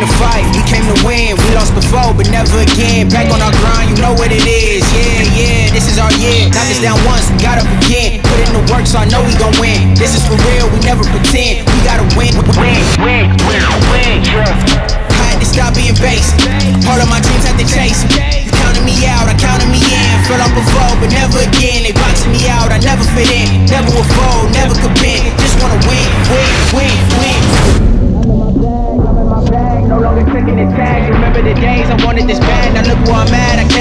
came to fight, we came to win. We lost before, but never again. Back on our grind, you know what it is. Yeah, yeah, this is our year. Knock us down once, we got up again. Put in the work, so I know we gon' win. This is for real, we never pretend. We gotta win, win, win, win, win. I had to stop being basic. Part of my dreams had to chase me. You counted me out, I counted me in. Fell off before, but never again. They boxing me out, I never fit in. Never a fold, never could bend. days I wanted this bad, now look where I'm at, I can't